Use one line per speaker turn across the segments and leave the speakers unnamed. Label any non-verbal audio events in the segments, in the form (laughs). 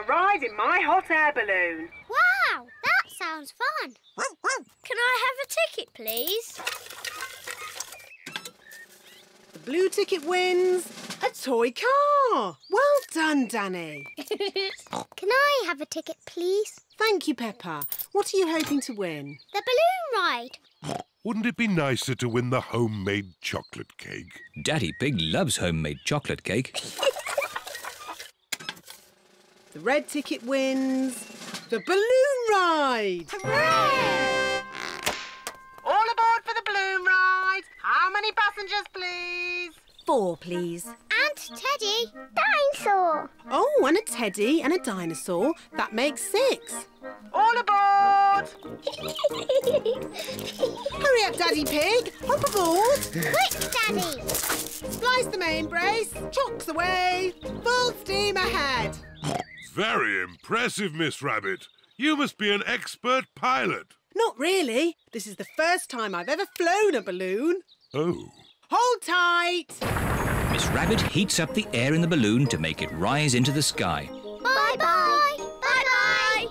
a ride in my hot air balloon.
Wow, that sounds fun. Can I have a ticket, please?
The blue ticket wins a toy car. Well done, Danny. (laughs)
Can I have a ticket, please?
Thank you, Peppa. What are you hoping to win?
The balloon ride.
Wouldn't it be nicer to win the homemade chocolate cake?
Daddy Pig loves homemade chocolate cake. (laughs)
The red ticket wins the balloon ride.
Hooray! All aboard for the balloon ride. How many passengers, please?
Four, please.
And Teddy. Dinosaur.
Oh, and a teddy and a dinosaur. That makes six.
All aboard! (laughs)
Hurry up, Daddy Pig. Hop aboard.
Quick, Daddy.
Splice the main brace. Chocks away. Full steam ahead.
Very impressive, Miss Rabbit. You must be an expert pilot.
Not really. This is the first time I've ever flown a balloon.
Oh.
Hold tight.
Miss Rabbit heats up the air in the balloon to make it rise into the sky.
Bye-bye. Bye-bye.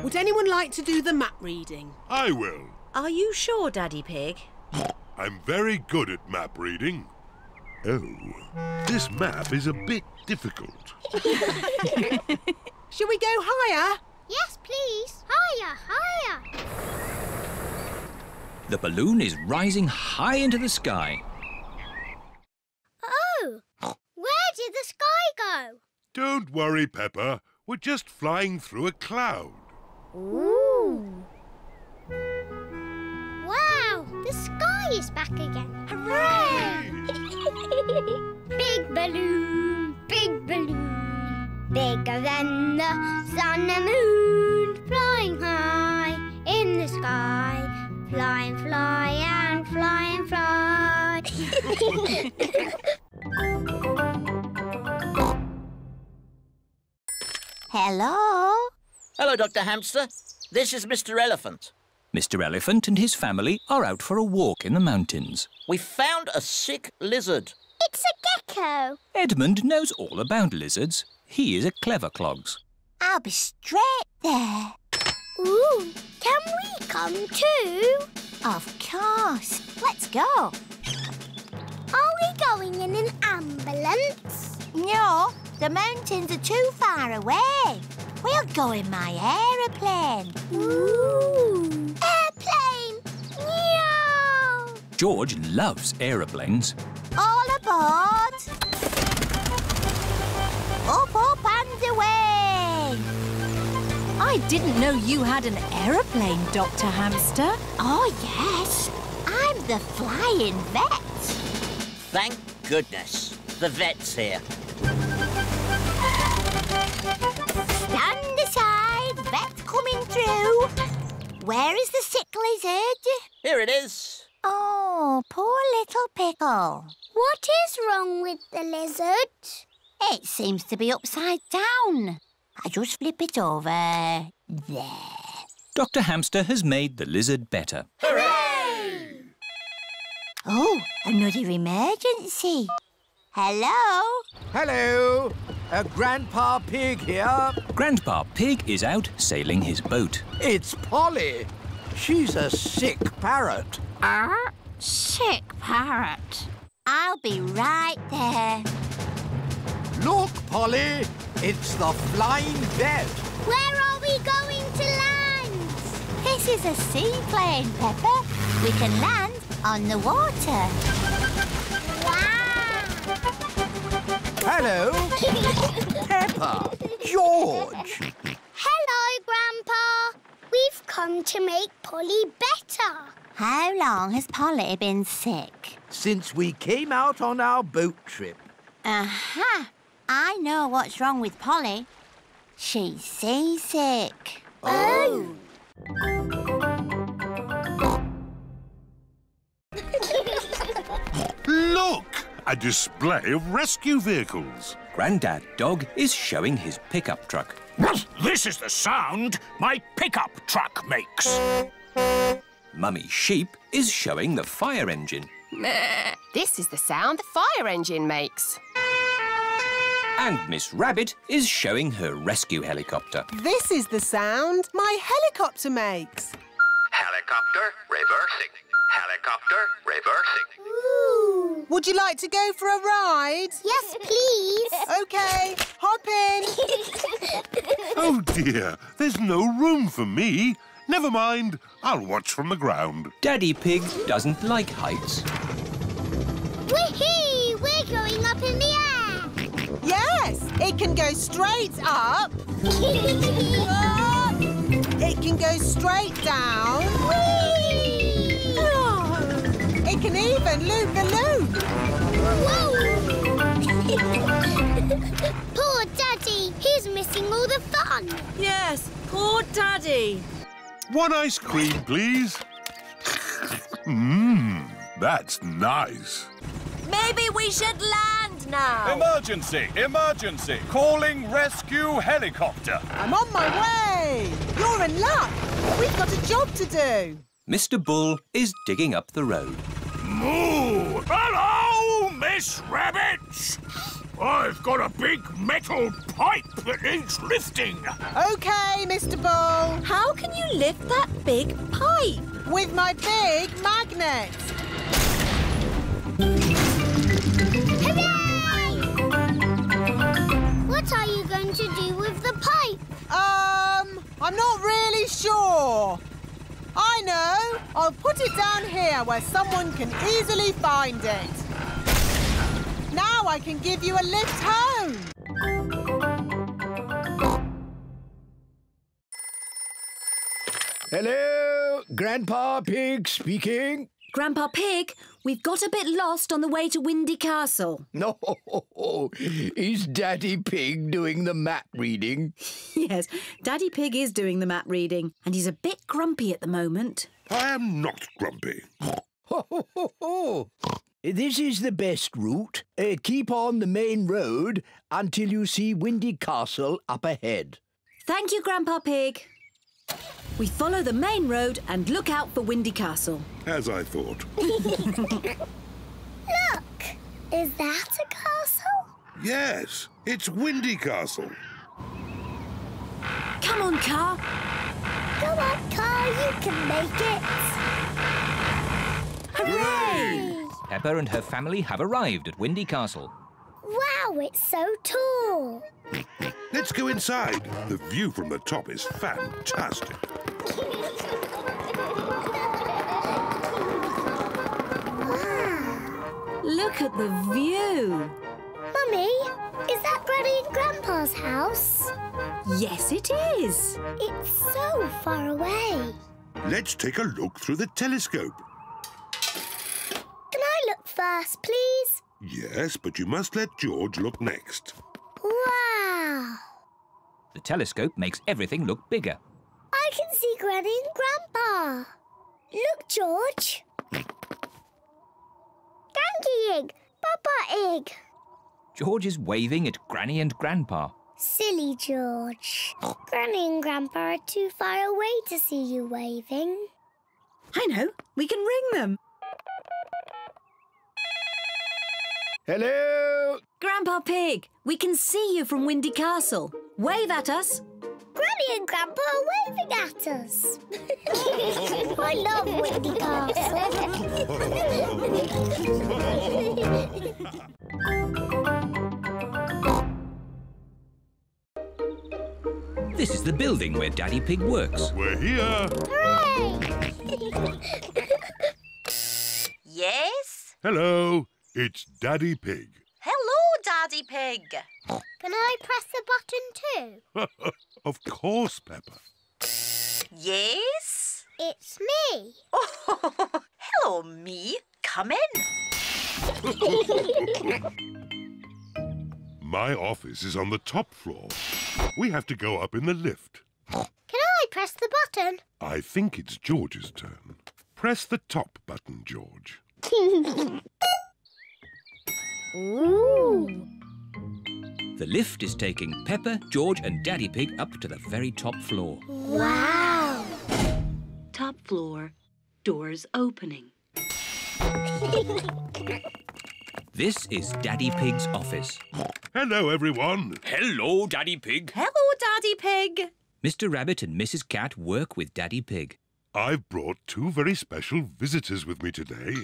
(laughs)
Would anyone like to do the map reading?
I will.
Are you sure, Daddy Pig?
I'm very good at map reading. Oh, this map is a bit difficult. (laughs)
Shall we go higher?
yes, please. Higher, higher.
The balloon is rising high into the sky.
Oh, where did the sky go?
Don't worry, Peppa. We're just flying through a cloud.
Ooh. Wow, the sky is back again. Hooray! (laughs) big balloon, big balloon, bigger than the sun and moon, flying high in the sky, fly and fly and fly and fly.
Hello?
Hello, Dr. Hamster. This is Mr. Elephant.
Mr. Elephant and his family are out for a walk in the mountains.
We found a sick lizard.
It's a gecko.
Edmund knows all about lizards. He is a clever clogs.
I'll be straight there.
Ooh, can we come too?
Of course. Let's go.
Are we going in an ambulance?
No, the mountains are too far away. We'll go in my aeroplane.
Ooh. Airplane! Meow!
George loves aeroplanes.
All aboard. Up, up and away.
I didn't know you had an aeroplane, Dr. Hamster.
Oh, yes. I'm the flying vet.
Thank goodness. The vet's here.
Stand aside, vet coming through. Where is the sick lizard?
Here it is.
Oh, poor little pickle.
What is wrong with the lizard?
It seems to be upside down. I just flip it over. There.
Dr. Hamster has made the lizard better. Hooray!
Oh, another emergency. Hello?
Hello, uh, Grandpa Pig here.
Grandpa Pig is out sailing his boat.
It's Polly. She's a sick parrot.
Ah, Sick parrot. I'll be right there.
Look, Polly, it's the flying vet.
Where are we going to land?
This is a seaplane, Peppa. We can land on the water.
Wow!
Hello, (laughs) Peppa, George.
Hello, Grandpa. We've come to make Polly better.
How long has Polly been sick?
Since we came out on our boat trip,
Aha! I know what's wrong with Polly. She's seasick.
Oh. (laughs)
Look! A display of rescue vehicles.
Grandad Dog is showing his pickup truck.
This is the sound my pickup truck makes.
Mummy Sheep is showing the fire engine. (laughs)
This is the sound the fire engine makes.
And Miss Rabbit is showing her rescue helicopter.
This is the sound my helicopter makes.
Helicopter reversing. Helicopter reversing.
Ooh.
Would you like to go for a ride?
Yes, please. (laughs)
OK, hop in. (laughs)
Oh dear, there's no room for me. Never mind, I'll watch from the ground.
Daddy Pig doesn't like heights.
Whee! We're going up in the air.
yes, it can go straight up. (laughs) It can go straight down.
Whee!
It can even loop the loop.
Whoa! (laughs) Poor Daddy. He's missing all the fun.
Yes, poor Daddy.
One ice cream, please. Mmm, that's nice.
Maybe we should land now.
Emergency! Emergency! Calling rescue helicopter.
I'm on my way. You're in luck. We've got a job to do.
Mr. Bull is digging up the road.
Moo! Hello, Miss Rabbit! I've got a big metal pipe that needs lifting.
OK, Mr Bull.
How can you lift that big pipe?
With my big magnet.
Hooray! What are you going to do with the pipe?
Um, I'm not really sure. I know. I'll put it down here where someone can easily find it. Now I can give you a lift home.
Hello, Grandpa Pig speaking.
Grandpa Pig, we've got a bit lost on the way to Windy Castle. (laughs)
No, is Daddy Pig doing the map reading?
Yes, Daddy Pig is doing the map reading, and he's a bit grumpy at the moment.
I am not grumpy. (laughs)
This is the best route. Uh, keep on the main road until you see Windy Castle up ahead.
Thank you, Grandpa Pig. We follow the main road and look out for Windy Castle.
As I thought. (laughs)
Look! Is that a castle?
Yes, it's Windy Castle.
Come on, car.
Come on, car, you can make it. Hooray!
Peppa and her family have arrived at Windy Castle.
Wow, it's so tall.
Let's go inside. The view from the top is fantastic.
Look at the view.
Mummy, is that Granny and Grandpa's house?
Yes, it is.
It's so far away.
Let's take a look through the telescope.
Can I look first, please?
Yes, but you must let George look next.
Wow!
The telescope makes everything look bigger.
I can see Granny and Grandpa. Look, George. Ganky Egg, Papa Egg.
George is waving at Granny and Grandpa.
Silly George. Granny and Grandpa are too far away to see you waving.
I know. We can ring them.
Hello?
Grandpa Pig, we can see you from Windy Castle. Wave at us.
Granny and Grandpa are waving at us. (laughs) I love Windy Castle.
This is the building where Daddy Pig works.
We're here.
Hooray! (laughs)
Yes?
Hello, it's Daddy Pig.
Hello, Daddy Pig.
Can I press the button too? (laughs)
of course, Peppa.
Yes?
It's me.
Oh, (laughs) hello, me. Come in. (laughs)
My office is on the top floor. We have to go up in the lift.
Can I press the button?
I think it's George's turn. Press the top button, George.
Ooh.
The lift is taking Peppa, George and Daddy Pig up to the very top floor.
Wow.
Top floor, doors opening. (laughs)
This is Daddy Pig's office.
Hello, everyone.
Hello, Daddy Pig.
Hello, Daddy Pig.
Mr. Rabbit and Mrs. Cat work with Daddy Pig.
I've brought two very special visitors with me today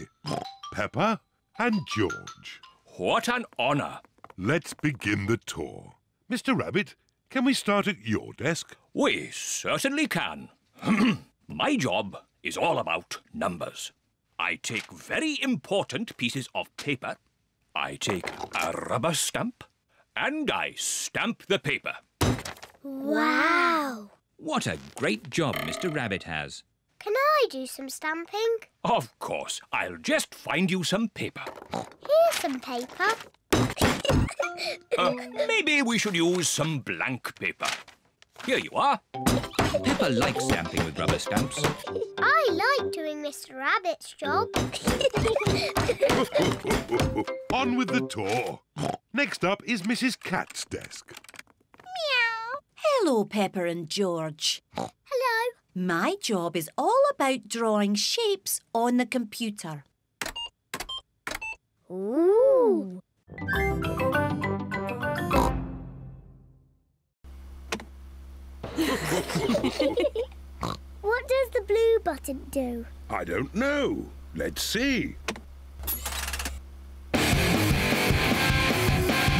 Peppa and George.
What an honour.
Let's begin the tour. Mr. Rabbit, can we start at your desk?
We certainly can. (clears throat) My job is all about numbers. I take very important pieces of paper, I take a rubber stamp, and I stamp the paper.
Wow.
What a great job Mr. Rabbit has.
Can I do some stamping?
Of course, I'll just find you some paper.
Here's some paper.
Uh, maybe we should use some blank paper. Here you are.
Peppa likes stamping with rubber stamps.
I like doing Mr. Rabbit's job. (laughs)
On with the tour. Next up is Mrs. Cat's desk. Meow.
Hello, Peppa and George.
Hello.
My job is all about drawing shapes on the computer.
Ooh. (laughs) What does the blue button do?
I don't know. Let's see.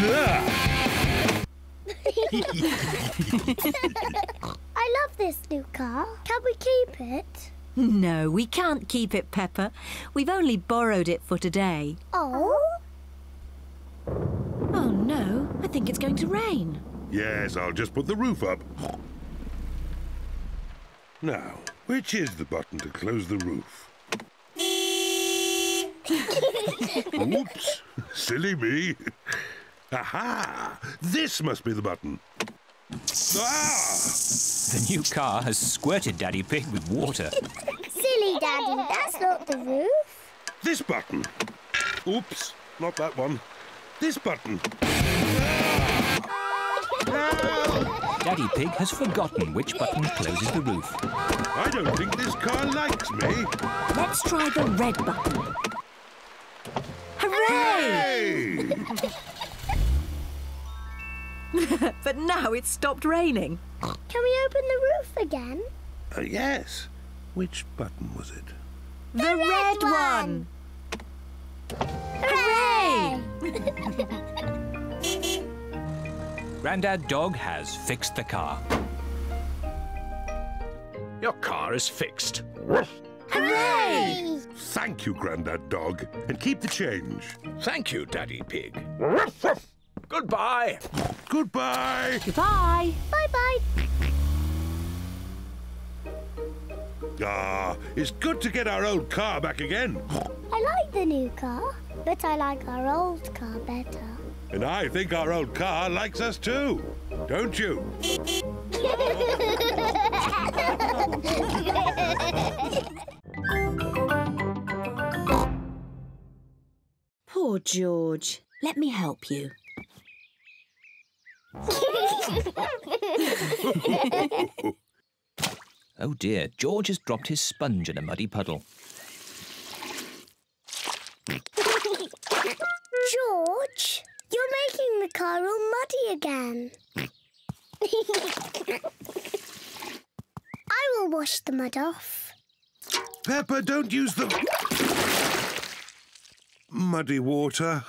Ah! (laughs) (laughs)
I love this new car. Can we keep it?
No, we can't keep it, Peppa. We've only borrowed it for today.
Oh?
Oh no, I think it's going to rain.
Yes, I'll just put the roof up. Now, which is the button to close the roof? (laughs) Oops, silly me. Aha! This must be the button. Ah!
The new car has squirted Daddy Pig with water. (laughs)
Silly Daddy, that's not the roof.
This button. Oops, not that one. This button. (laughs)
Daddy Pig has forgotten which button closes the roof.
I don't think this car likes me.
Let's try the red button. Hooray!
Hey! (laughs) (laughs)
but now it's stopped raining.
Can we open the roof again?
Uh, yes. Which button was it?
The, red, one.
Hooray! (laughs)
Grandad Dog has fixed the car.
Your car is fixed.
Hooray!
Thank you, Grandad Dog. And keep the change.
Thank you, Daddy Pig. (laughs) Goodbye.
Goodbye.
Goodbye.
Bye-bye.
Ah, it's good to get our old car back again.
I like the new car, but I like our old car better.
And I think our old car likes us too. Don't you? (laughs)
Poor George. Let me help you. (laughs)
Oh dear, George has dropped his sponge in a muddy puddle.
George, you're making the car all muddy again. I will wash the mud off.
Peppa, don't use the muddy water.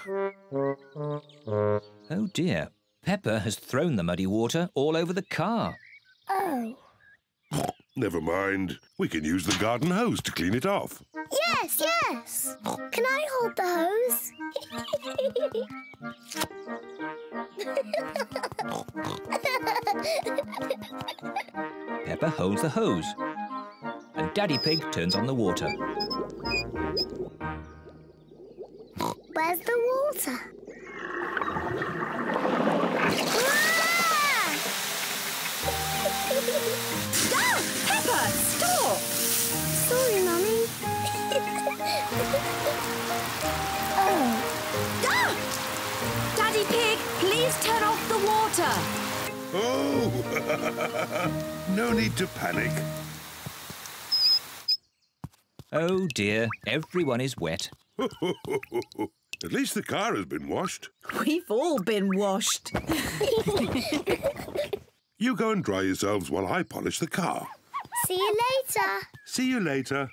Oh dear, Peppa has thrown the muddy water all over the car.
Oh.
Never mind. We can use the garden hose to clean it off.
Yes, yes. Can I hold the hose?
Peppa holds the hose. And Daddy Pig turns on the water.
Where's the water?
Ah! Peppa, stop!
Sorry, Mummy. oh.
Ah! Daddy Pig, please turn off the water.
Oh! (laughs) no need to panic.
Oh dear, everyone is wet. (laughs)
At least the car has been washed.
We've all been washed. (laughs)
You go and dry yourselves while I polish the car.
See you later.
See you later.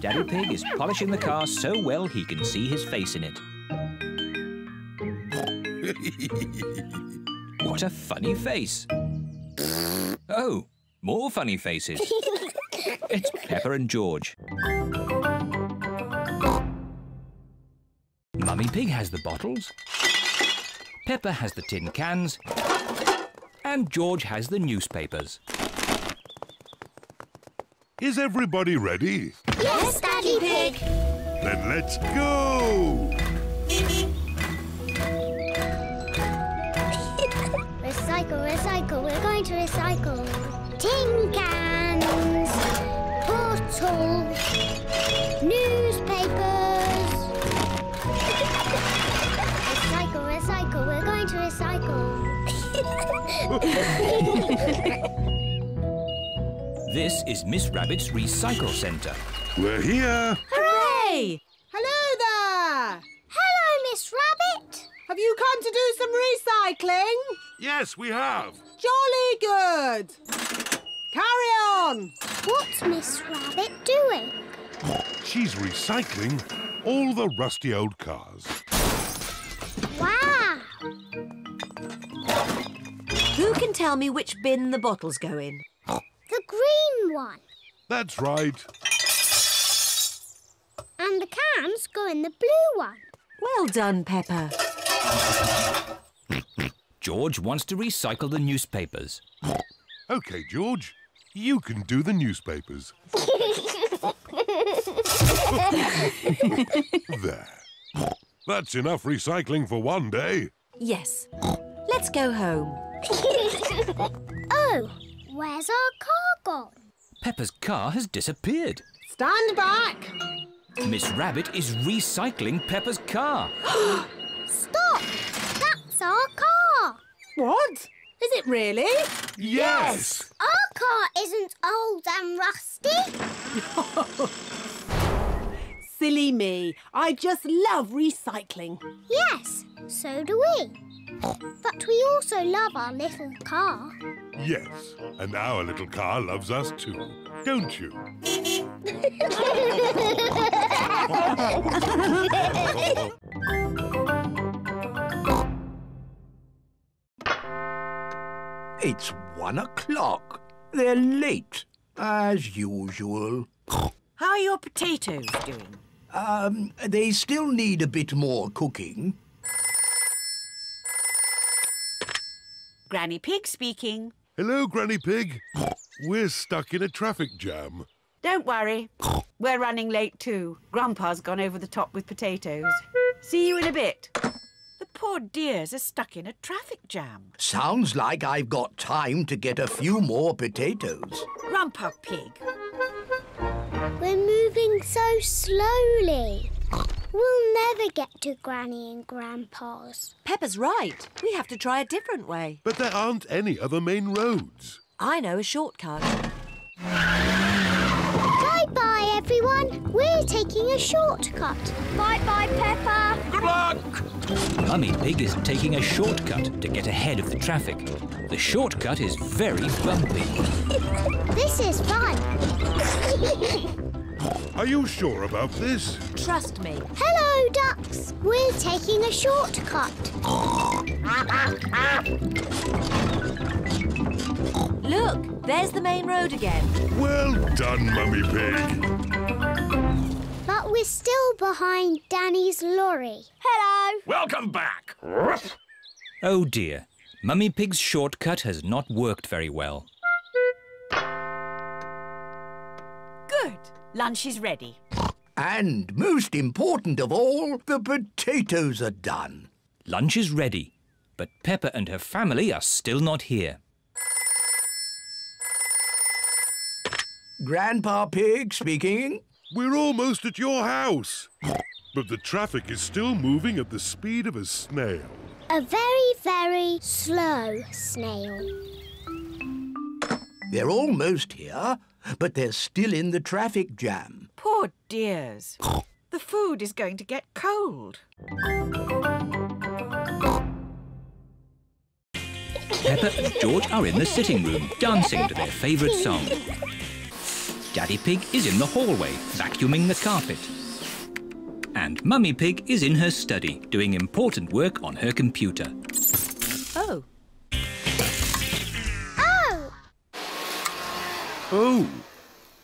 Daddy Pig is polishing the car so well he can see his face in it. (laughs) What a funny face. Oh, more funny faces. (laughs) It's Peppa and George. Mummy Pig has the bottles. Peppa has the tin cans. And George has the newspapers.
Is everybody ready?
Yes, Daddy Pig.
Then let's go!
Recycle, recycle, we're going to recycle. Tin cans, bottles, newspapers. recycle, recycle, we're going to recycle. (laughs)
This is Miss Rabbit's Recycle Centre.
We're here.
Hooray!
Hello there!
Hello, Miss Rabbit.
Have you come to do some recycling?
Yes, we have.
Jolly good! Carry on!
What's Miss Rabbit doing?
She's recycling all the rusty old cars.
Wow!
Who can tell me which bin the bottles go in?
The green one.
That's right.
And the cans go in the blue one.
Well done, Peppa.
George wants to recycle the newspapers.
OK, George. You can do the newspapers. (laughs) there. That's enough recycling for one day.
Yes. Let's go home. (laughs)
oh, where's our car gone?
Peppa's car has disappeared.
Stand back!
Miss Rabbit is recycling Peppa's car. (gasps)
Stop! That's our car.
What? Is it really?
Yes!
Our car isn't old and rusty. (laughs)
Silly me. I just love recycling.
Yes, so do we. But we also love our little car.
Yes, and our little car loves us too, don't you? (laughs) (laughs)
It's one o'clock. They're late, as usual.
How are your potatoes doing?
Um, they still need a bit more cooking.
Granny Pig speaking.
Hello, Granny Pig. We're stuck in a traffic jam.
Don't worry. We're running late too. Grandpa's gone over the top with potatoes. See you in a bit. The poor dears are stuck in a traffic jam.
Sounds like I've got time to get a few more potatoes.
Grandpa Pig.
We're moving so slowly. We'll never get to Granny and Grandpa's.
Peppa's right. We have to try a different way.
But there aren't any other main roads.
I know a shortcut.
Bye-bye, everyone. We're taking a shortcut. Bye-bye, Peppa.
Good luck! Mummy Pig is taking a shortcut to get ahead of the traffic. The shortcut is very bumpy. (laughs)
This is fun. (laughs)
Are you sure about this?
Trust me.
Hello, ducks. We're taking a shortcut.
Look, there's the main road again.
Well done, Mummy Pig.
But we're still behind Danny's lorry. Hello.
Welcome back.
Oh dear, Mummy Pig's shortcut has not worked very well.
Good. Lunch is ready.
And most important of all, the potatoes are done.
Lunch is ready, but Pepper and her family are still not here.
Grandpa Pig speaking.
We're almost at your house. But the traffic is still moving at the speed of a snail.
A very, very slow snail.
They're almost here, but they're still in the traffic jam.
Poor dears. the food is going to get cold.
Peppa and George are in the sitting room, dancing to their favourite song. Daddy Pig is in the hallway, vacuuming the carpet. And Mummy Pig is in her study, doing important work on her computer.
Oh.
Oh!
Oh,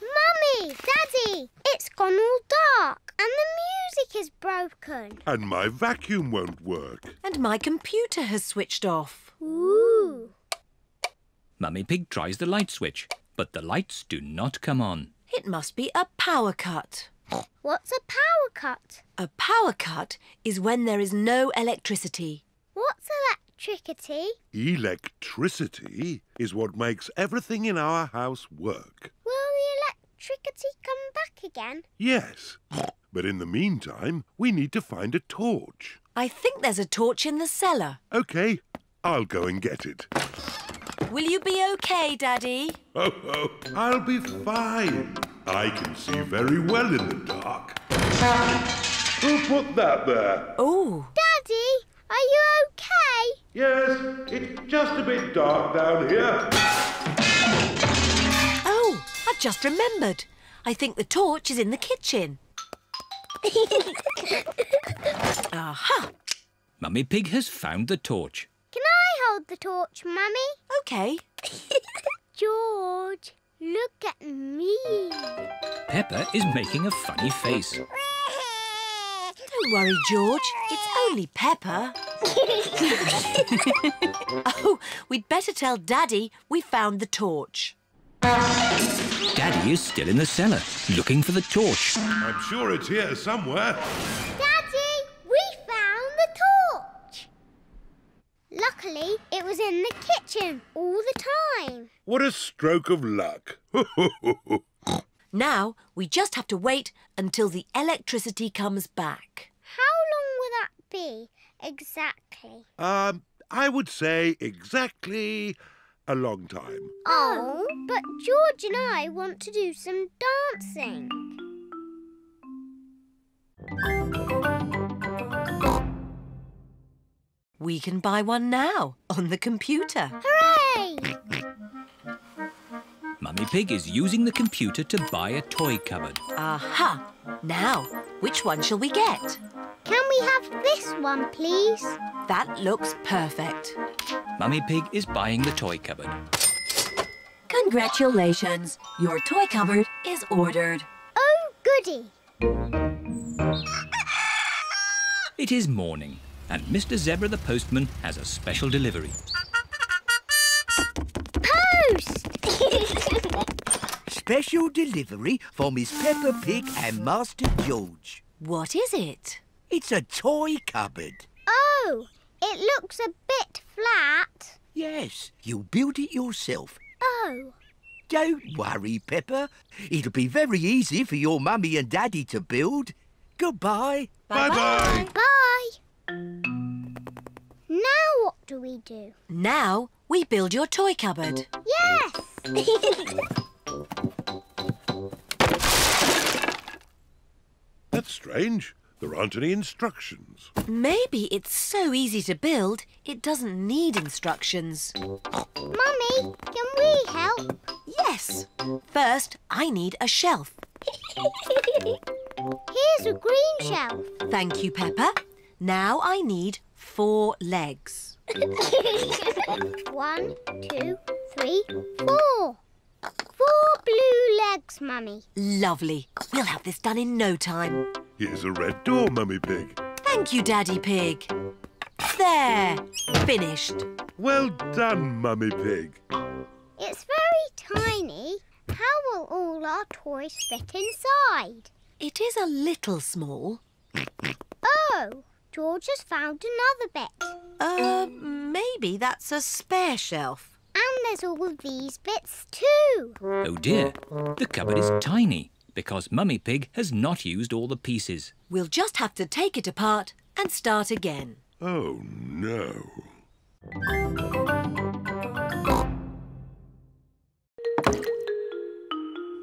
Mummy! Daddy! It's gone all dark and the music is broken.
and my vacuum won't work.
And my computer has switched off.
Ooh!
Mummy Pig tries the light switch, but the lights do not come on.
It must be a power cut.
What's a power cut?
A power cut is when there is no electricity.
What's electricity?
Electricity is what makes everything in our house work.
Will the electricity come back again?
Yes, (laughs) but in the meantime, we need to find a torch.
I think there's a torch in the cellar.
OK, I'll go and get it.
Will you be okay, Daddy?
Oh, oh, I'll be fine. I can see very well in the dark. Who put that there?
Oh.
Daddy, are you okay?
Yes, it's just a bit dark down here.
Oh, I've just remembered. I think the torch is in the kitchen. (laughs) Aha!
Mummy Pig has found the torch.
Can I hold the torch, Mummy?
Okay. (laughs)
George, look at me.
Peppa is making a funny face.
Don't worry, George. It's only Peppa. (laughs) oh, we'd better tell Daddy we found the torch.
Daddy is still in the cellar, looking for the torch.
I'm sure it's here somewhere.
Daddy, we found the torch. Luckily, it was in the kitchen all the time.
What a stroke of luck. (laughs)
Now we just have to wait until the electricity comes back.
How long will that be exactly?
um, I would say exactly a long time.
Oh, but George and I want to do some dancing.
We can buy one now on the computer.
Hooray!
Mummy Pig is using the computer to buy a toy cupboard.
Aha! Now, which one shall we get?
Can we have this one, please?
That looks perfect.
Mummy Pig is buying the toy cupboard.
Congratulations! Your toy cupboard is ordered.
Oh, goody.
It is morning, and Mr. Zebra the postman has a special delivery.
Post! (laughs)
Special delivery for Miss Peppa Pig and Master George.
What is it?
It's a toy cupboard.
oh, it looks a bit flat.
Yes, you built it yourself.
Oh,
Don't worry, Peppa. It'll be very easy for your mummy and daddy to build. Goodbye.
Bye-bye.
bye. Now what do we do?
Now we build your toy cupboard.
Yes! (laughs)
That's strange. There aren't any instructions.
Maybe it's so easy to build, it doesn't need instructions.
Mummy, can we help?
Yes. First, I need a shelf. (laughs)
Here's a green shelf.
Thank you, Peppa. Now I need four legs. (laughs)
One, two, three, four. Four blue legs, Mummy.
Lovely. We'll have this done in no time.
Here's a red door, Mummy Pig.
Thank you, Daddy Pig. There. Finished.
Well done, Mummy Pig.
It's very tiny. How will all our toys fit inside?
It is a little small.
Oh, George has found another bit.
Uh, maybe that's a spare shelf.
And there's all these bits too.
Oh dear, the cupboard is tiny because Mummy Pig has not used all the pieces.
We'll just have to take it apart and start again.
Oh, no.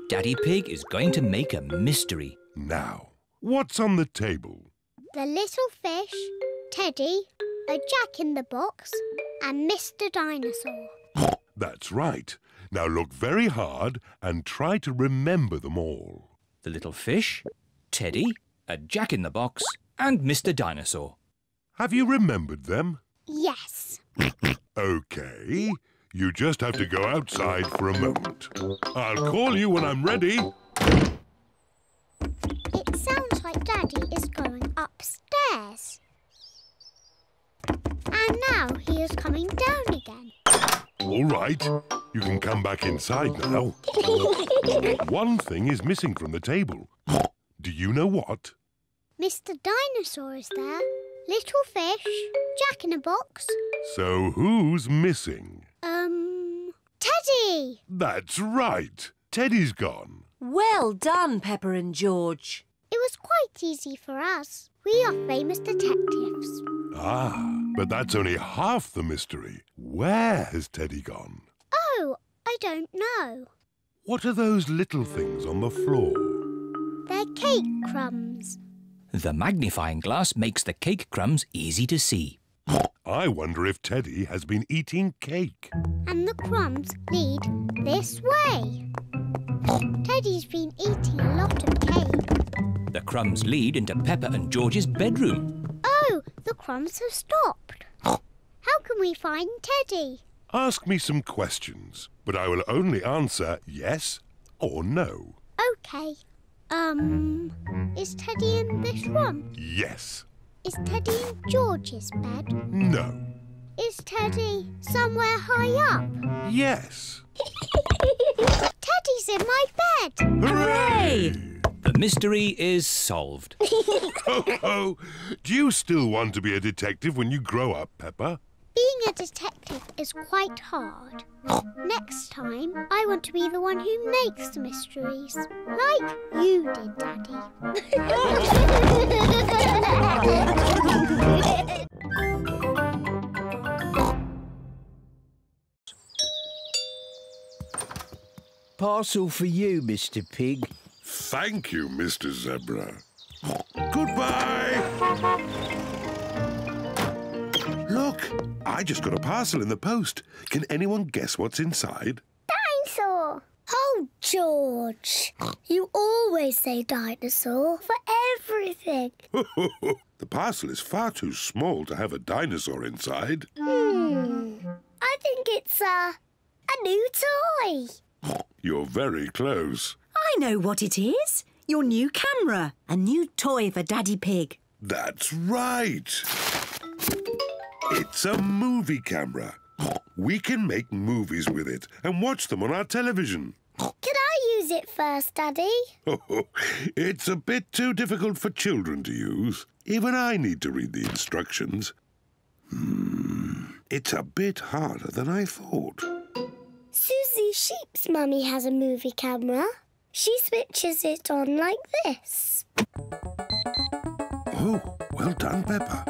Daddy Pig is going to make a mystery.
Now, what's on the table?
The little fish, Teddy, a jack in the box, and Mr. Dinosaur. (laughs)
That's right. Now look very hard and try to remember them all.
The little fish, Teddy, a jack in the box, and Mr. Dinosaur.
Have you remembered them?
Yes. (laughs)
OK. You just have to go outside for a moment. I'll call you when I'm ready.
It sounds like Daddy is going upstairs. And now he is coming down again.
All right. You can come back inside now. (laughs) One thing is missing from the table. Do you know what?
Mr. Dinosaur is there. Little fish, Jack in a box.
So who's missing?
Um, Teddy!
That's right. Teddy's gone.
Well done, Peppa and George.
It was quite easy for us. We are famous detectives.
Ah, but that's only half the mystery. Where has Teddy gone?
Oh, I don't know.
What are those little things on the floor?
They're cake crumbs.
The magnifying glass makes the cake crumbs easy to see.
I wonder if Teddy has been eating cake.
And the crumbs lead this way. Teddy's been eating a lot of cake.
The crumbs lead into Peppa and George's bedroom.
Oh, the crumbs have stopped. How can we find Teddy?
Ask me some questions, but I will only answer yes or no.
OK. Um, is Teddy in this room?
Yes.
Is Teddy in George's bed?
No.
Is Teddy somewhere high up?
Yes. (laughs)
Teddy's in my bed!
Hooray!
The mystery is solved. (laughs)
ho, ho! Do you still want to be a detective when you grow up, Peppa?
Being a detective is quite hard. Next time, I want to be the one who makes the mysteries. Like you did, Daddy.
Parcel for you, Mr. Pig.
Thank you, Mr. Zebra. Goodbye! Look, I just got a parcel in the post. Can anyone guess what's inside?
Dinosaur! Oh, George, you always say dinosaur for everything. (laughs)
the parcel is far too small to have a dinosaur inside.
Hmm, I think it's a, a new toy.
You're very close.
I know what it is. Your new camera. A new toy for Daddy Pig.
That's right. It's a movie camera. We can make movies with it and watch them on our television.
Can I use it first, Daddy? (laughs)
it's a bit too difficult for children to use. Even I need to read the instructions. Hmm, it's a bit harder than I thought.
Susie Sheep's mummy has a movie camera. She switches it on like this.
Oh, well done, Peppa.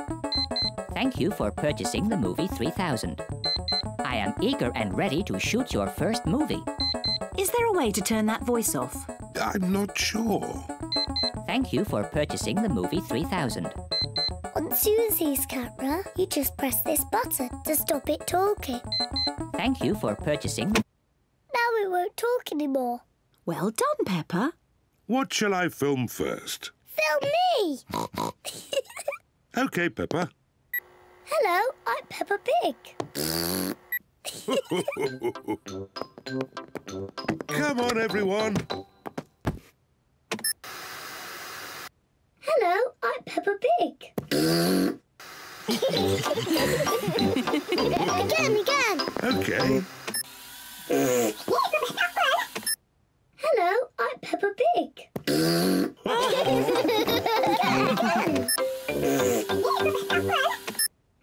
Thank you for purchasing the movie 3000. I am eager and ready to shoot your first movie.
Is there a way to turn that voice off?
I'm not sure.
Thank you for purchasing the movie 3000.
On Susie's camera, you just press this button to stop it talking.
Thank you for purchasing.
Now it won't talk anymore.
Well done, Peppa.
What shall I film first?
Film me! (laughs)
OK, Peppa.
Hello, I'm Peppa Pig. (laughs)
Come on, everyone.
Hello, I'm Peppa Pig. (laughs) again, again.
OK.
Hello, I'm Peppa Pig.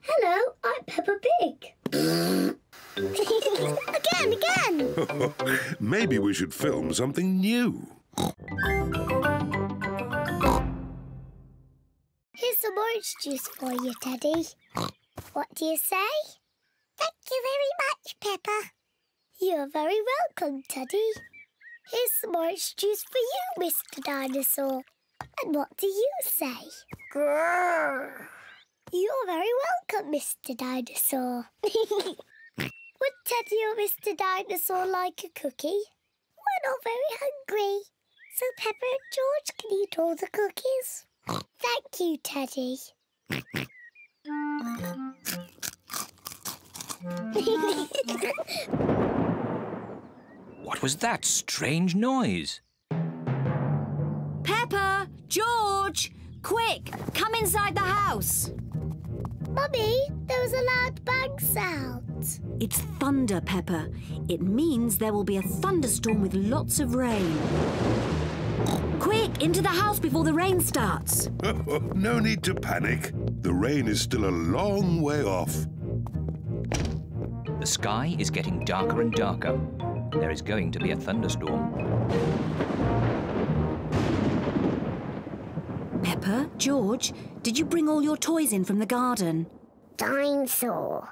Hello, I'm Peppa Pig. again, again. (laughs)
Maybe we should film something new.
Here's some orange juice for you, Teddy. What do you say? Thank you very much, Peppa. You're very welcome, Teddy. Here's some orange juice for you, Mr. Dinosaur. And what do you say? Grrr. You're very welcome, Mr. Dinosaur. (laughs) Would Teddy or Mr. Dinosaur like a cookie? We're not very hungry. So Peppa and George can eat all the cookies. Thank you, Teddy. (laughs) (laughs)
What was that strange noise?
Peppa! George! Quick! Come inside the house!
Mummy, there was a loud bang sound.
It's thunder, Peppa. It means there will be a thunderstorm with lots of rain. Quick, into the house before the rain starts. (laughs)
no need to panic. The rain is still a long way off.
The sky is getting darker and darker. There is going to be a thunderstorm.
Peppa, George, did you bring all your toys in from the garden?
Dinosaur.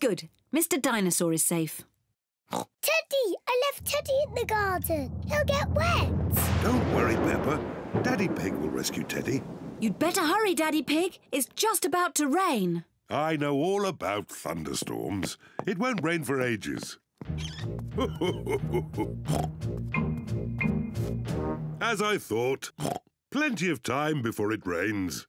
Good. Mr. Dinosaur is safe.
Teddy! I left Teddy in the garden. He'll get wet.
Don't worry, Peppa. Daddy Pig will rescue Teddy.
You'd better hurry, Daddy Pig. It's just about to rain.
I know all about thunderstorms. It won't rain for ages. (laughs) As I thought, plenty of time before it rains.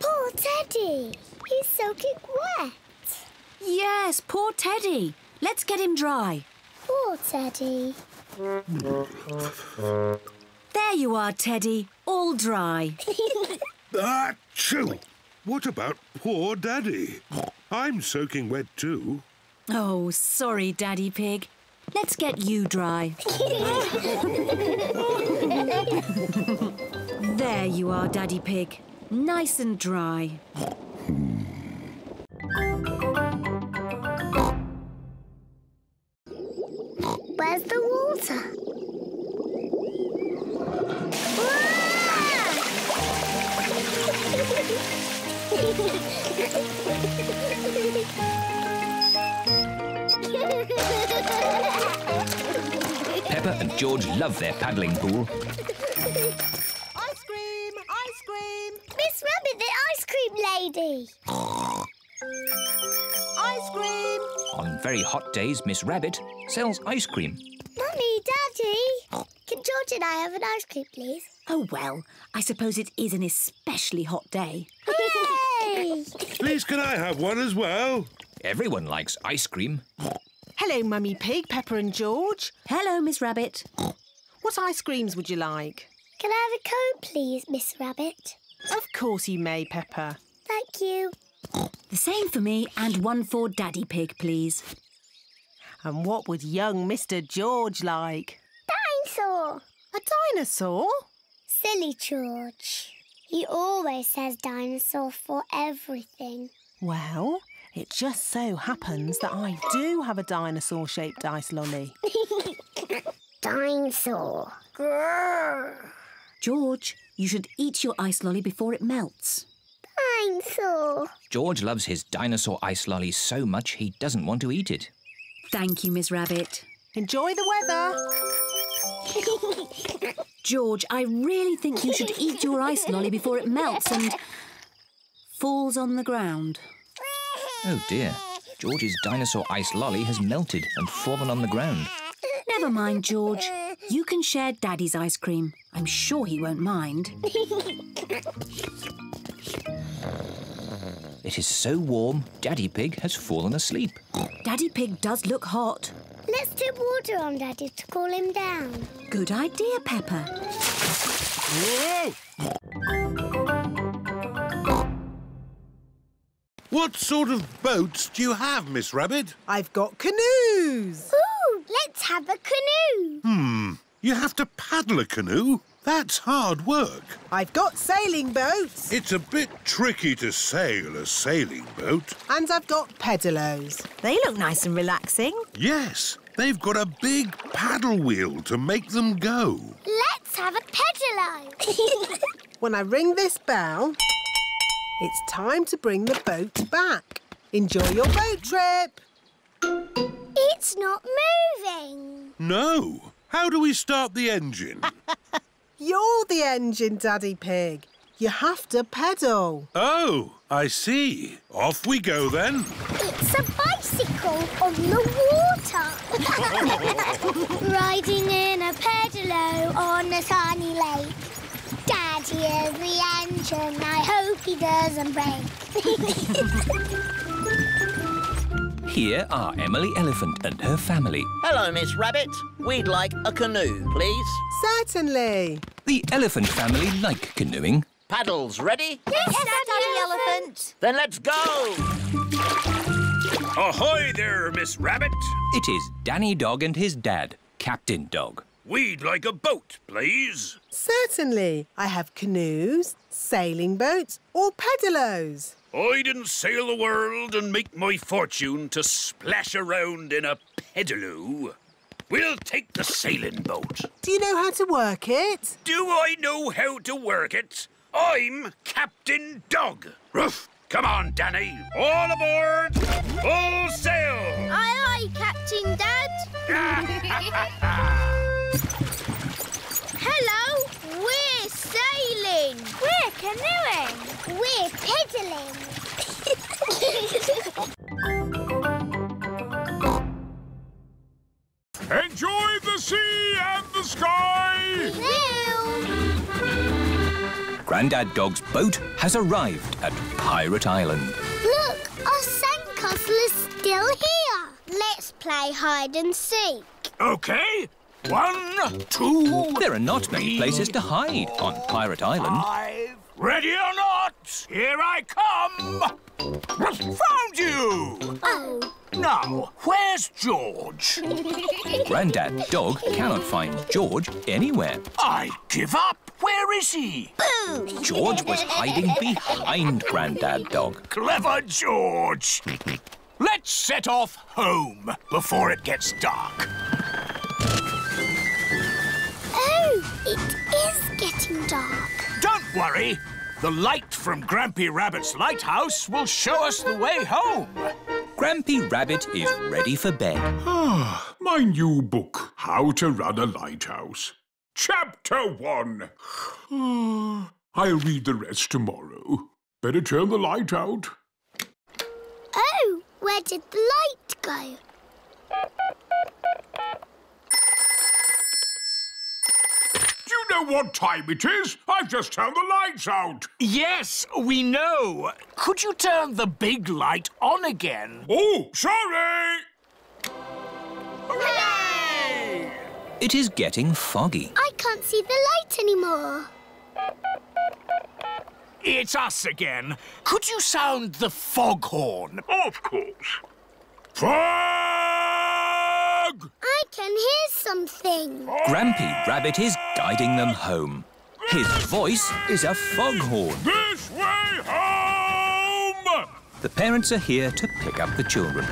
Poor Teddy. He's soaking wet.
Yes, poor Teddy. Let's get him dry.
Poor Teddy.
There you are, Teddy. All dry. (laughs)
Ah, Achoo! What about poor Daddy? I'm soaking wet too.
Oh, sorry, Daddy Pig. Let's get you dry. (laughs) there you are, Daddy Pig. Nice and dry.
Love their paddling pool.
Ice cream! Ice cream!
Miss Rabbit, the ice cream lady.
Ice cream!
On very hot days, Miss Rabbit sells ice cream.
Mummy, Daddy. Can George and I have an ice cream, please?
Oh, well, I suppose it is an especially hot day.
Hooray! (laughs)
Please, can I have one as well?
Everyone likes ice cream.
Hello, Mummy Pig, Peppa and George.
Hello, Miss Rabbit.
What ice creams would you like?
Can I have a cone, please, Miss Rabbit?
Of course you may, Peppa.
Thank you.
The same for me and one for Daddy Pig, please.
And what would young Mr. George like?
Dinosaur.
A dinosaur?
Silly George. He always says dinosaur for everything.
Well, it just so happens that I do have a dinosaur-shaped ice lolly. (laughs)
Dinosaur. Grrr.
George, you should eat your ice lolly before it melts.
Dinosaur.
George loves his dinosaur ice lolly so much he doesn't want to eat it.
Thank you, Miss Rabbit.
Enjoy the weather. (laughs)
George, I really think you should eat your ice lolly before it melts and falls on the ground.
Oh dear. George's dinosaur ice lolly has melted and fallen on the ground.
Never mind, George. You can share Daddy's ice cream. I'm sure he won't mind. (laughs)
It is so warm, Daddy Pig has fallen asleep.
Daddy Pig does look hot.
Let's dip water on Daddy to cool him down.
Good idea,
Peppa. What sort of boats do you have, Miss Rabbit?
I've got canoes.
Ooh, let's have a canoe.
Hmm, you have to paddle a canoe? That's hard work.
I've got sailing boats.
It's a bit tricky to sail a sailing boat.
And I've got pedalos.
They look nice and relaxing.
Yes, they've got a big paddle wheel to make them go.
Let's have a pedalo. (laughs)
When I ring this bell, It's time to bring the boat back. Enjoy your boat trip.
It's not moving.
No. How do we start the engine? (laughs)
You're the engine, Daddy Pig. You have to pedal.
oh, I see. Off we go then.
It's a bicycle on the water. (laughs) Riding in a pedalo on a sunny lake. Daddy is the engine. I hope he doesn't break. (laughs)
Here are Emily Elephant and her family.
Hello, Miss Rabbit. We'd like a canoe, please.
Certainly.
The elephant family like canoeing.
Paddles ready?
Yes, Daddy Elephant.
Then let's go!
Ahoy there, Miss Rabbit.
It is Danny Dog and his dad, Captain Dog.
We'd like a boat, please.
Certainly. I have canoes, sailing boats, or pedalos.
I didn't sail the world and make my fortune to splash around in a pedaloo. We'll take the sailing boat.
Do you know how to work it?
Do I know how to work it? I'm Captain Dog. Ruff! Come on, Danny. All aboard! Full sail!
Aye, aye, Captain Dad. (laughs) (laughs) Hello, we're sailing. We're canoeing. We're pedaling. (laughs)
Enjoy the sea and the sky!
Grandad Dog's boat has arrived at Pirate Island.
Look, our sandcastle is still here. Let's play hide and seek.
Okay. One, two.
There are not many places to hide on Pirate Island.
Five. Ready or not, here I come. Found you.
Oh.
Now, where's George? (laughs)
Grandad Dog cannot find George anywhere.
I give up. Where is he?
Boo!
George was hiding behind Grandad Dog.
Clever George. Let's set off home before it gets dark.
It is getting dark.
Don't worry. The light from Grampy Rabbit's lighthouse will show us the way home.
Grampy Rabbit is ready for bed.
Ah, my new book, How to Run a Lighthouse. Chapter 1. Ah, I'll read the rest tomorrow. Better turn the light out.
Oh, where did the light go?
Do you know what time it is? I've just turned the lights out.
Yes, we know. Could you turn the big light on again?
Oh, sorry.
Hooray!
It is getting foggy.
I can't see the light anymore.
It's us again. Could you sound the foghorn?
Of course. Fog!
I can hear something.
Grampy Rabbit is guiding them home. His voice is a foghorn.
This way home!
The parents are here to pick up the children.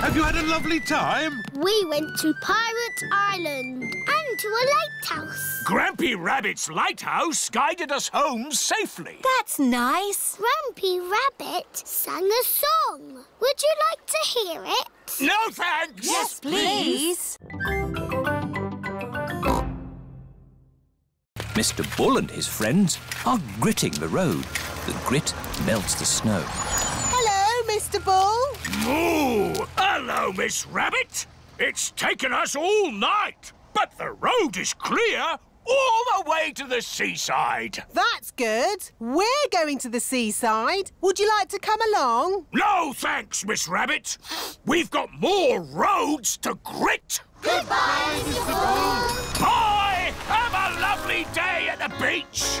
Have you had a lovely time?
We went to Pirate Island and to a lighthouse.
Grampy Rabbit's lighthouse guided us home safely.
That's nice.
Grampy Rabbit sang a song. Would you like to hear it?
No thanks.
Yes, please.
Mr. Bull and his friends are gritting the road. The grit melts the snow.
Hello,
Moo! Hello, Miss Rabbit. It's taken us all night, but the road is clear all the way to the seaside.
That's good. We're going to the seaside. Would you like to come along?
No thanks, Miss Rabbit. We've got more roads to grit.
Goodbye, Mr. Bull.
Bye! Have a lovely day at the beach.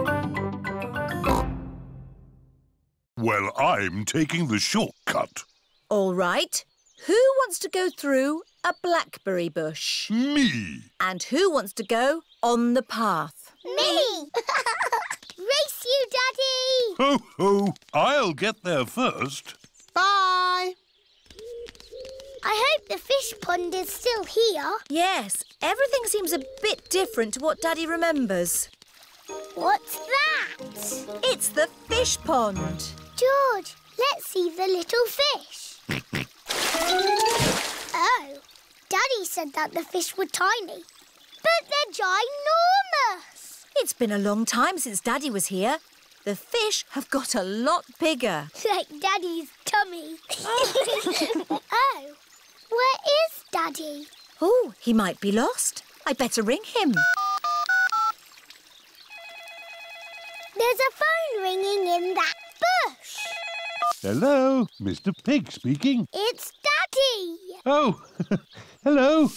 Well, I'm taking the shortcut.
All right. Who wants to go through a blackberry bush?
Me.
And who wants to go on the path?
Me. (laughs) Race you, Daddy.
Ho, ho. I'll get there first.
Bye.
I hope the fish pond is still here.
Yes, everything seems a bit different to what Daddy remembers.
What's that?
It's the fish pond.
George, let's see the little fish. (laughs) oh, Daddy said that the fish were tiny, but they're ginormous.
It's been a long time since Daddy was here. The fish have got a lot bigger. (laughs)
Like Daddy's tummy. (laughs) oh, where is Daddy?
Oh, he might be lost. I'd better ring him.
There's a phone ringing in that bush.
Hello, Mr. Pig speaking.
It's Daddy.
Oh, (laughs) hello.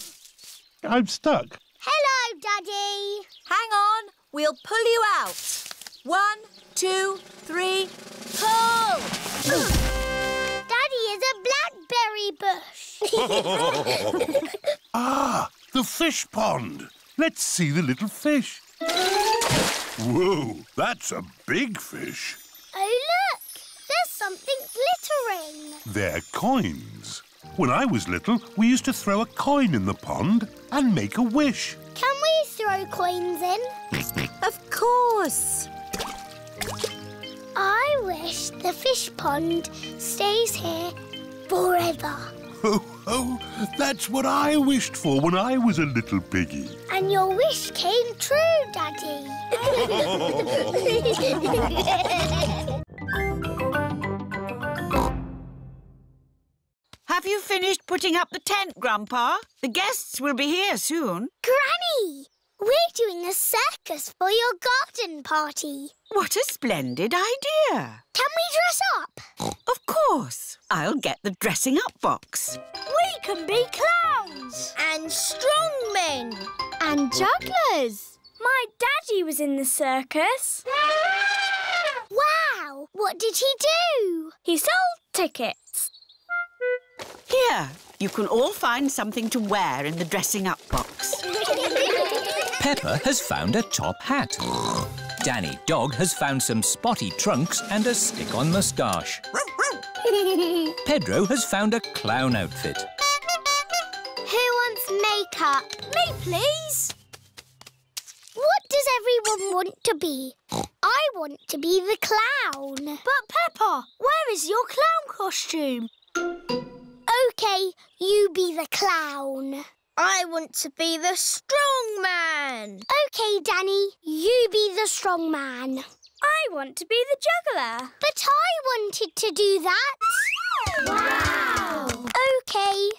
I'm stuck.
Hello, Daddy.
Hang on, we'll pull you out. One, two, three, pull! (gasps)
Daddy is a blackberry bush. (laughs)
ah, the fish pond. Let's see the little fish. Whoa, that's a big fish.
oh, look. There's something glittering.
They're coins. When I was little, we used to throw a coin in the pond and make a wish.
Can we throw coins in? (laughs)
Of course.
I wish the fish pond stays here forever.
Oh, oh, that's what I wished for when I was a little piggy.
And your wish came true, Daddy. (laughs) (laughs)
Have you finished putting up the tent, Grandpa? The guests will be here soon.
Granny, we're doing a circus for your garden party.
What a splendid idea.
Can we dress up?
Of course. I'll get the dressing up box.
We can be clowns. And strongmen. And jugglers. My daddy was in the circus. (laughs) Wow! What did he do? He sold tickets.
Here, you can all find something to wear in the dressing up box.
Peppa has found a top hat. Danny Dog has found some spotty trunks and a stick-on moustache. Pedro has found a clown outfit.
Who wants makeup? Me, please. What does everyone want to be? I want to be the clown. But, Peppa, where is your clown costume? OK, you be the clown. I want to be the strong man. OK, Danny, you be the strong man. I want to be the juggler. But I wanted to do that. Wow! OK,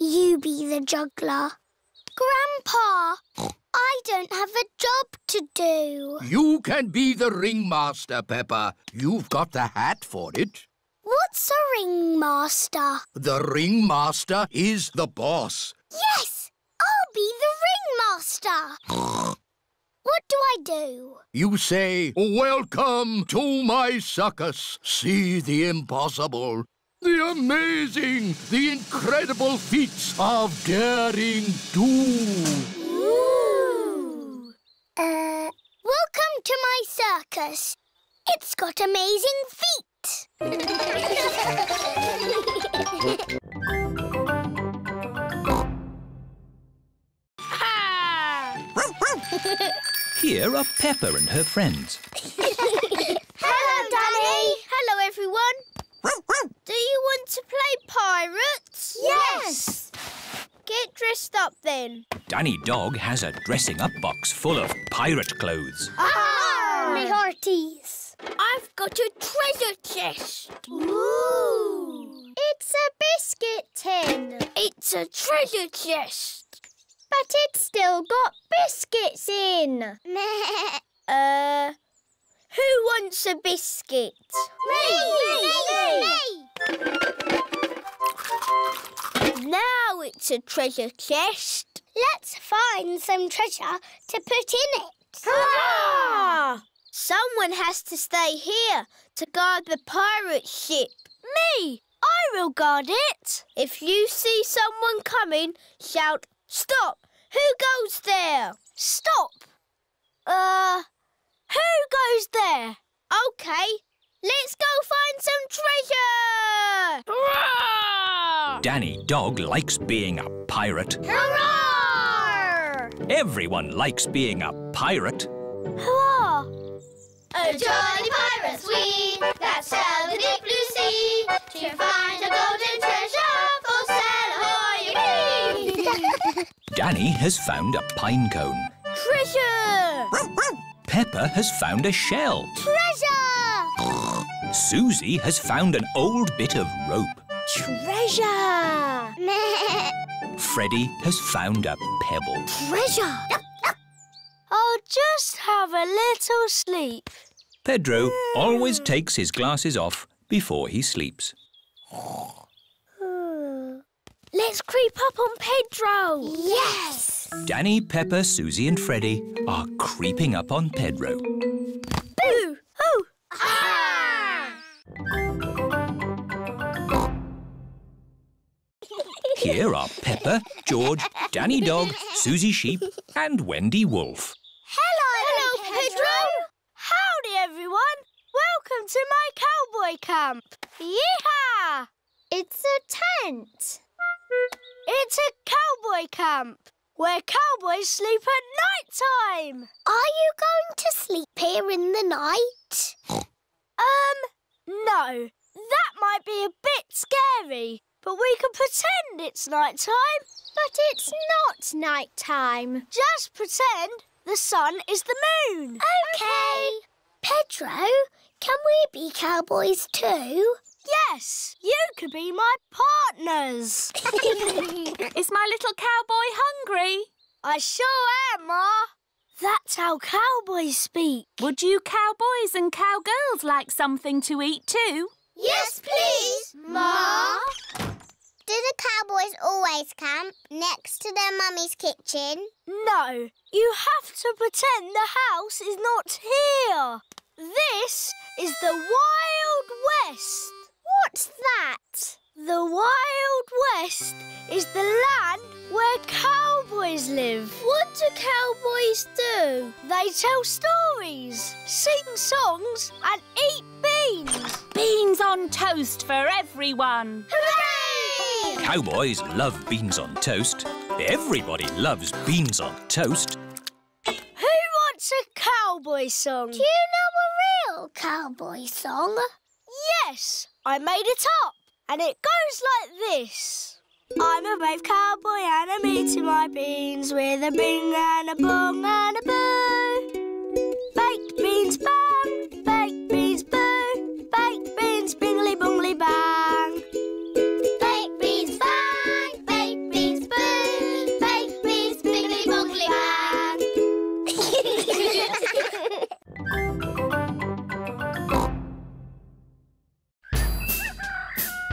you be the juggler. Grandpa, I don't have a job to do.
You can be the ringmaster, Peppa. You've got the hat for it.
What's a ringmaster?
The ringmaster is the boss.
Yes, I'll be the ringmaster. (gasps) what do I do?
You say, Welcome to my circus. See the impossible. The amazing, the incredible feats of daring do.
Uh, welcome to my circus. It's got amazing feet.
Here are Peppa and her friends.
Hello, Danny. Hello, everyone. Do you want to play pirates? Yes. Get dressed up then.
Danny Dog has a dressing up box full of pirate clothes.
Ah! My hearties. I've got a treasure chest. Ooh. It's a biscuit tin. It's a treasure chest. But it's still got biscuits in. (laughs) uh, who wants a biscuit? Me! Me! me. Now it's a treasure chest. Let's find some treasure to put in it. Hurrah! Someone has to stay here to guard the pirate ship. Me! I will guard it. If you see someone coming, shout, Stop! Who goes there? Stop! Uh, who goes there? OK, let's go find some treasure! Hurrah!
Danny Dog likes being a pirate.
Hurrah!
Everyone likes being a pirate.
Hurrah! A jolly pirates we that sail the deep blue sea to find a golden treasure for sail ahoy! (laughs)
Danny has found a pine cone.
treasure!
Peppa has found a shell.
Treasure! (gasps)
Susie has found an old bit of rope.
Treasure!
Freddie has found a pebble.
treasure! I'll just have a little sleep.
Pedro always takes his glasses off before he sleeps.
Let's creep up on Pedro. Yes!
Danny, Peppa, Susie and Freddie are creeping up on Pedro.
Boo! Oh! Ah!
Here are Peppa, George, Danny Dog, Susie Sheep and Wendy Wolf.
Hello! Hello, Pedro! Howdy, everyone! Welcome to my cowboy camp! Yeehaw! It's a tent. It's a cowboy camp where cowboys sleep at night time. Are you going to sleep here in the night? um, no. That might be a bit scary, but we can pretend it's night time. But it's not night time. Just pretend the sun is the moon. OK. Pedro, can we be cowboys too? Yes, you could be my partners. (laughs)
Is my little cowboy hungry?
I sure am, Ma. That's how cowboys speak.
Would you cowboys and cowgirls like something to eat too?
Yes, please, Ma. Do the cowboys always camp next to their mummy's kitchen? No, you have to pretend the house is not here. This is the Wild West. What's that? The Wild West is the land where cowboys live. What do cowboys do? They tell stories, sing songs and eat beans.
Beans on toast for everyone.
Hooray!
Cowboys love beans on toast. Everybody loves beans on toast.
A cowboy song? Do you know a real cowboy song? Yes, I made it up, and it goes like this. I'm a brave cowboy and I'm eating my beans with a bing and a bong and a boo.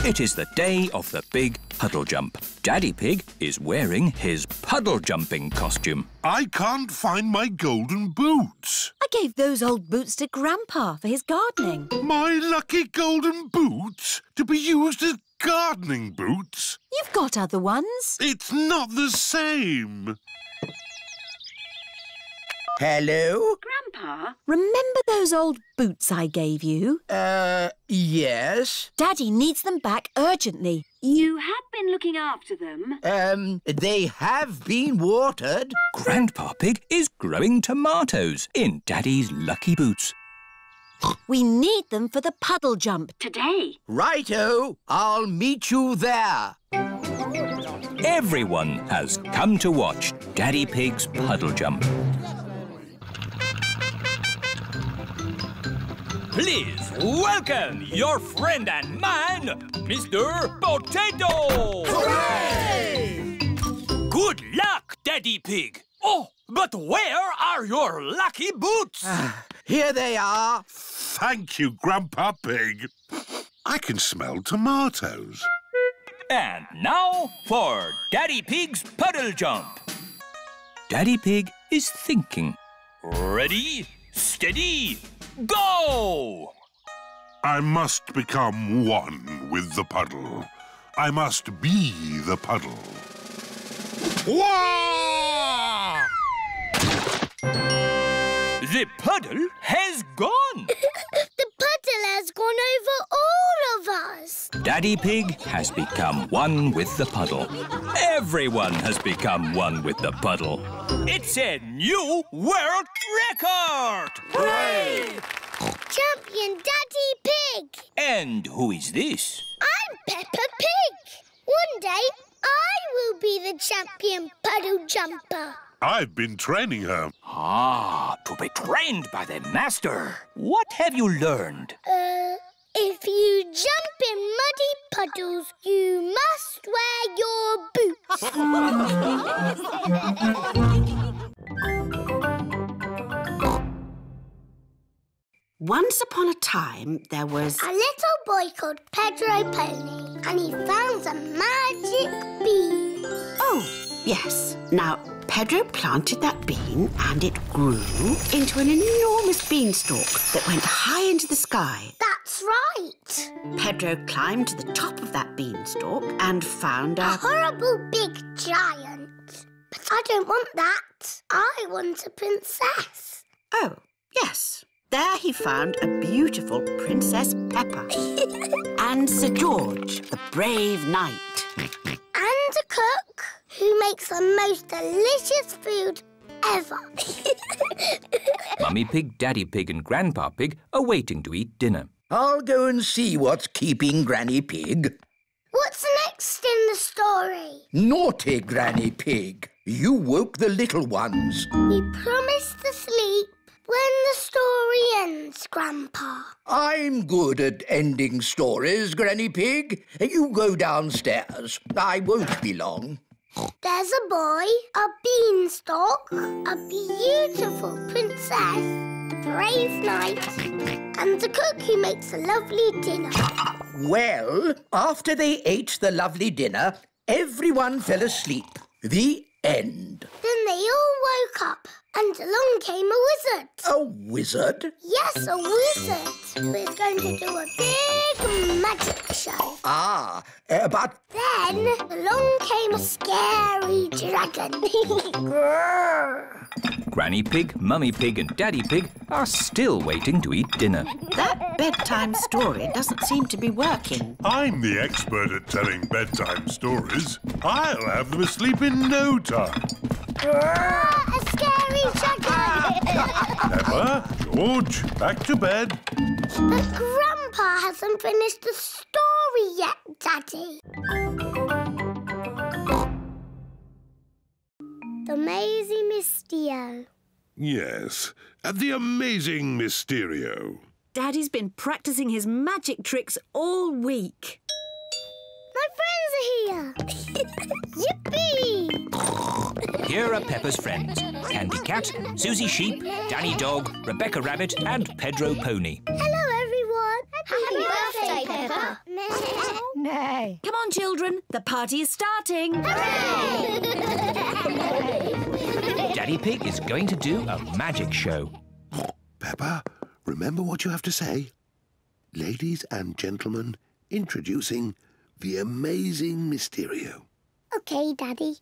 It is the day of the big puddle jump. Daddy Pig is wearing his puddle jumping costume.
I can't find my golden boots.
I gave those old boots to Grandpa for his gardening.
My lucky golden boots to be used as gardening boots?
You've got other ones.
It's not the same.
Hello?
Grandpa? Remember those old boots I gave you?
Uh, yes.
Daddy needs them back urgently.
You have been looking after them.
Um, they have been watered.
Grandpa Pig is growing tomatoes in Daddy's lucky boots.
We need them for the puddle jump.
Today.
Righto, I'll meet you there.
Everyone has come to watch Daddy Pig's puddle jump. Please welcome your friend and mine, Mr. Potato!
Hooray!
Good luck, Daddy Pig. Oh, but where are your lucky boots?
Ah, here they are.
Thank you, Grandpa Pig. I can smell tomatoes.
And now for Daddy Pig's puddle jump. Daddy Pig is thinking. Ready, steady, go!
I must become one with the puddle. I must be the puddle.
The puddle has gone.
Has gone over all of us.
Daddy Pig has become one with the puddle. Everyone has become one with the puddle.
It's a new world record!
Hooray! Champion Daddy Pig.
And who is this?
I'm Peppa Pig. One day I will be the champion puddle jumper.
I've been training her.
Ah, to be trained by the master. What have you learned?
Uh, if you jump in muddy puddles, you must wear your boots. (laughs)
Once upon a time, there was...
A little boy called Pedro Pony, and he found a magic bean.
Oh, yes. Now, Pedro planted that bean and it grew into an enormous beanstalk that went high into the sky.
That's right.
Pedro climbed to the top of that beanstalk and found a...
A horrible big giant. But I don't want that. I want a princess.
Oh, yes. There he found a beautiful Princess Peppa (laughs) and Sir George, the brave knight.
And a cook who makes the most delicious food ever. (laughs)
Mummy Pig, Daddy Pig and Grandpa Pig are waiting to eat dinner.
I'll go and see what's keeping Granny Pig.
What's next in the story?
Naughty Granny Pig. You woke the little ones.
We promised to sleep when the story ends, Grandpa.
I'm good at ending stories, Granny Pig. You go downstairs. I won't be long.
There's a boy, a beanstalk, a beautiful princess, a brave knight, and a cook who makes a lovely dinner.
Well, after they ate the lovely dinner, everyone fell asleep. The end.
Then they all woke up, and along came a wizard.
A wizard?
Yes, a wizard who is going to do a big magic show.
Ah, uh, but...
Then along came a scary dragon. (laughs)
Granny Pig, Mummy Pig and Daddy Pig are still waiting to eat dinner.
That bedtime story doesn't seem to be working.
I'm the expert at telling bedtime stories. I'll have them asleep in no time.
A scary (laughs) dragon!
Peppa, George, back to bed.
But Grandpa hasn't finished the story yet, Daddy. The Amazing Mystio.
Yes, the amazing Mysterio.
Daddy's been practicing his magic tricks all week.
My friends are here. (laughs) Yippee!
Here are Peppa's friends. Candy Cat, Susie Sheep, Danny Dog, Rebecca Rabbit and Pedro Pony.
Hello, everyone. Happy, birthday, Peppa.
Nay. Come on, children. The party is starting. (laughs)
Daddy Pig is going to do a magic show.
Peppa, remember what you have to say. Ladies and gentlemen, introducing the amazing Mysterio.
Okay, Daddy.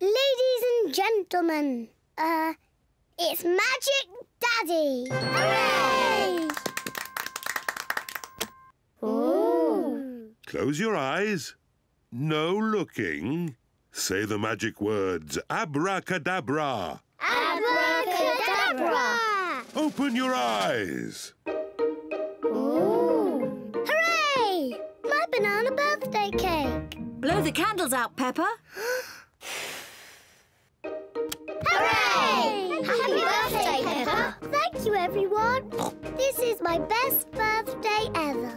Ladies and gentlemen, uh, it's Magic Daddy. Hooray! Ooh.
Close your eyes. No looking. Say the magic words abracadabra.
Abracadabra!
Open your eyes.
Banana birthday cake.
Blow the candles out, Peppa. (gasps)
Hooray! Happy birthday, Peppa. Thank you, everyone. This is my best birthday ever.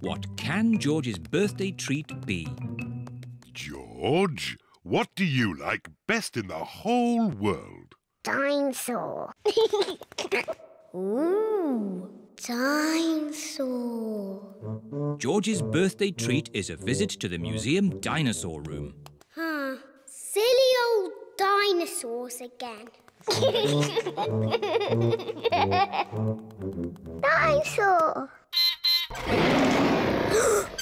What can George's birthday treat be?
George, what do you like best in the whole world?
Dinosaur. (laughs) Ooh, dinosaur.
George's birthday treat is a visit to the museum dinosaur room.
Huh. Silly old dinosaurs again. (laughs) Dinosaur. (gasps) (gasps) (gasps)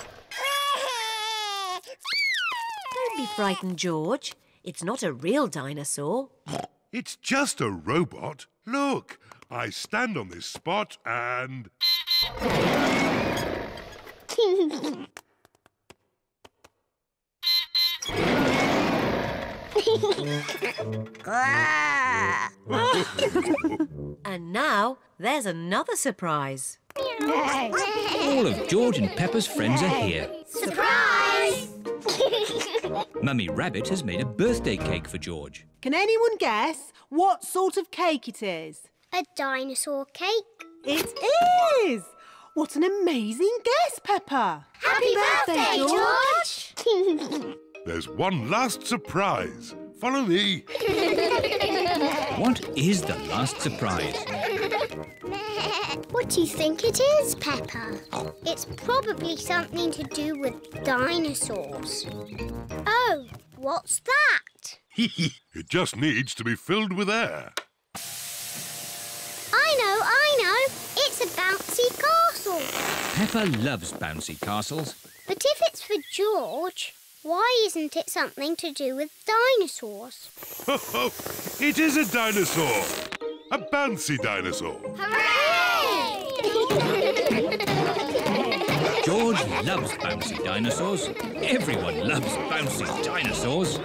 Don't be frightened, George. It's not a real dinosaur.
It's just a robot. Look, I stand on this spot and. (laughs)
and now there's another surprise.
All of George and Peppa's friends are here.
Surprise!
Mummy Rabbit has made a birthday cake for George.
Can anyone guess what sort of cake it is?
A dinosaur cake.
It is! What an amazing guess, Peppa!
Happy birthday, George! (laughs)
There's one last surprise. Follow me.
What is the last surprise? (laughs)
What do you think it is, Peppa? It's probably something to do with dinosaurs. Oh, what's that? (laughs)
it just needs to be filled with air.
I know, I know. It's a bouncy castle.
Peppa loves bouncy castles.
But if it's for George, why isn't it something to do with dinosaurs? (laughs)
it is a dinosaur. A bouncy dinosaur.
Hooray! (laughs)
George loves bouncy dinosaurs. Everyone loves bouncy dinosaurs.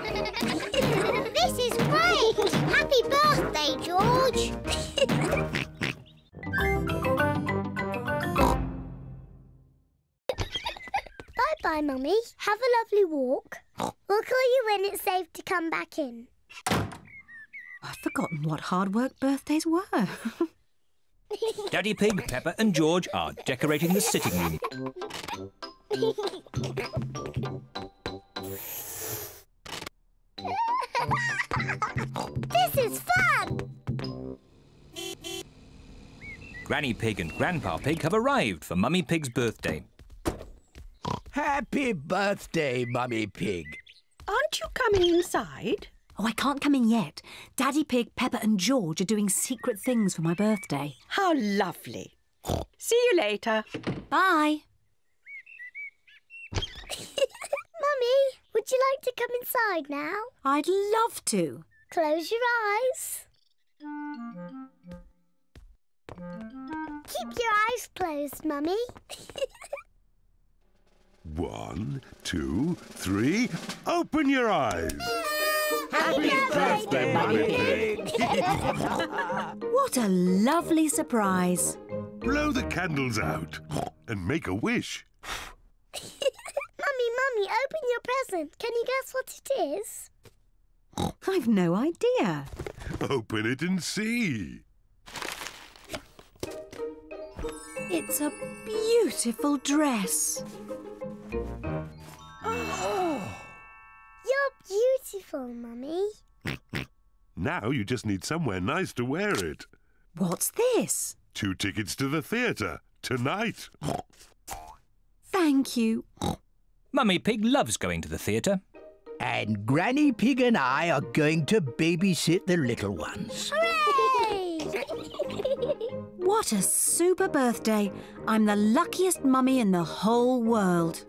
this is great! Happy birthday, George! Bye-bye, Mummy. Have a lovely walk. We'll call you when it's safe to come back in.
I've forgotten what hard work birthdays were. (laughs)
Daddy Pig, Peppa and George are decorating the sitting room.
this is fun!
Granny Pig and Grandpa Pig have arrived for Mummy Pig's birthday.
Happy birthday, Mummy Pig.
Aren't you coming inside?
Oh, I can't come in yet. Daddy Pig, Peppa and George are doing secret things for my birthday.
How lovely. See you later.
Bye. (laughs)
Mummy, would you like to come inside now?
I'd love to.
Close your eyes. Keep your eyes closed, Mummy. (laughs)
One, two, three. Open your eyes.
Happy
birthday, Mummy Pig. (laughs)
What a lovely surprise.
Blow the candles out and make a wish. (laughs)
Mummy, Mummy, open your present. Can you guess what it is?
I've no idea.
Open it and see.
It's a beautiful dress.
Oh. You're beautiful, Mummy.
Now you just need somewhere nice to wear it.
What's this?
Two tickets to the theatre tonight.
Thank you.
Mummy Pig loves going to the theatre.
And Granny Pig and I are going to babysit the little ones.
Hooray! (laughs)
What a super birthday. I'm the luckiest mummy in the whole world.